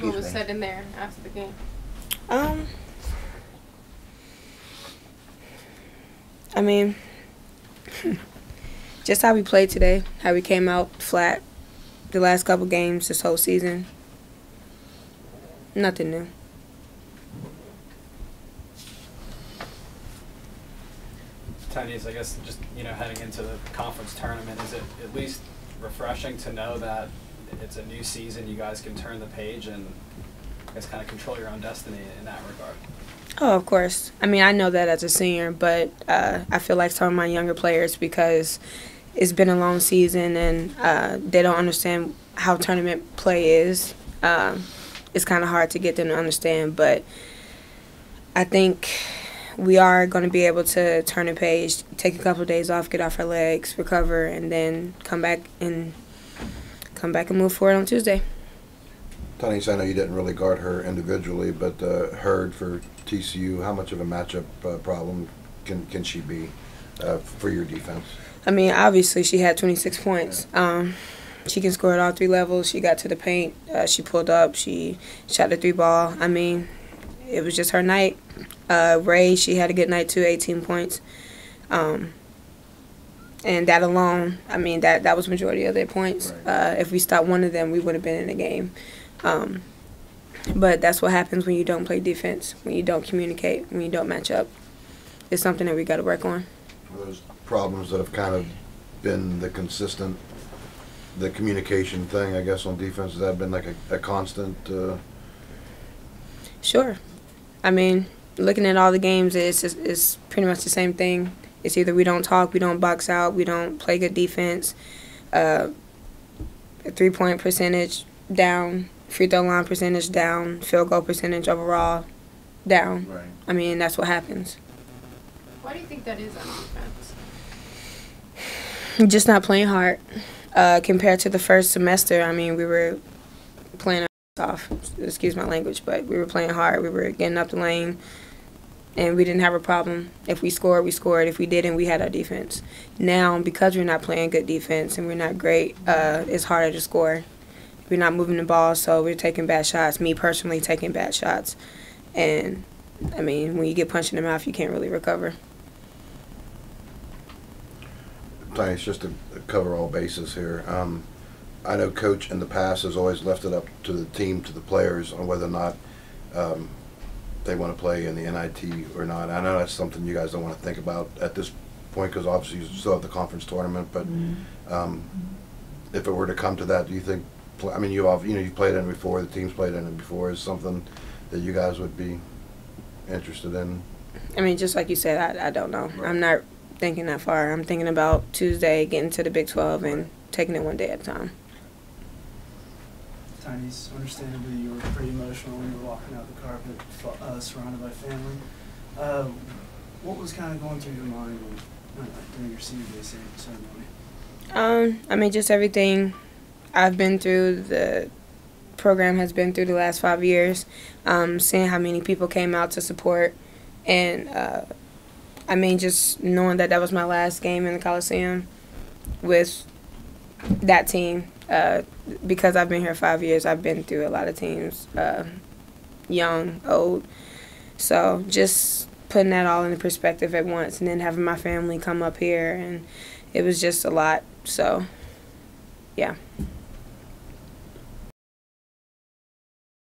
What was said in there after the game? Um, I mean, just how we played today, how we came out flat the last couple games this whole season. Nothing new. Tynice, I guess just you know heading into the conference tournament, is it at least refreshing to know that it's a new season, you guys can turn the page and I guess kind of control your own destiny in that regard? Oh, of course. I mean, I know that as a senior, but uh, I feel like some of my younger players because it's been a long season and uh, they don't understand how tournament play is. Uh, it's kind of hard to get them to understand, but I think we are going to be able to turn the page, take a couple of days off, get off our legs, recover, and then come back and come back and move forward on Tuesday. Tony, I know you didn't really guard her individually, but uh, Heard for TCU, how much of a matchup uh, problem can can she be uh, for your defense? I mean, obviously she had 26 points. Um, she can score at all three levels. She got to the paint. Uh, she pulled up. She shot the three ball. I mean, it was just her night. Uh, Ray, she had a good night too, 18 points. Um, and that alone, I mean, that that was majority of their points. Uh, if we stopped one of them, we would have been in the game. Um, but that's what happens when you don't play defense, when you don't communicate, when you don't match up. It's something that we got to work on. Those problems that have kind of been the consistent, the communication thing, I guess, on defense, has that been like a, a constant? Uh... Sure. I mean, looking at all the games, it's, just, it's pretty much the same thing. It's either we don't talk, we don't box out, we don't play good defense, uh, three point percentage down, free throw line percentage down, field goal percentage overall down. Right. I mean, that's what happens. Why do you think that is on defense? Just not playing hard. Uh, compared to the first semester, I mean, we were playing off. Excuse my language, but we were playing hard. We were getting up the lane, and we didn't have a problem. If we scored, we scored. If we didn't, we had our defense. Now, because we're not playing good defense and we're not great, uh, it's harder to score. We're not moving the ball, so we're taking bad shots. Me personally, taking bad shots, and I mean, when you get punched in the mouth, you can't really recover. Thanks. just to cover all bases here. Um, I know coach in the past has always left it up to the team, to the players, on whether or not um, they want to play in the NIT or not. I know that's something you guys don't want to think about at this point because obviously you still have the conference tournament. But um, if it were to come to that, do you think? I mean, you have you know you've played in it before. The team's played in it before. Is something that you guys would be interested in? I mean, just like you said, I, I don't know. I'm not thinking that far. I'm thinking about Tuesday getting to the Big 12 and taking it one day at a time. Understandably you were pretty emotional when you were walking out the carpet, uh, surrounded by family. Uh, what was kind of going through your mind when, uh, during your senior day ceremony? Um, I mean, just everything I've been through. The program has been through the last five years. Um, seeing how many people came out to support, and uh, I mean, just knowing that that was my last game in the Coliseum with that team uh, because I've been here five years, I've been through a lot of teams, uh, young, old. So just putting that all into perspective at once, and then having my family come up here, and it was just a lot. So, yeah.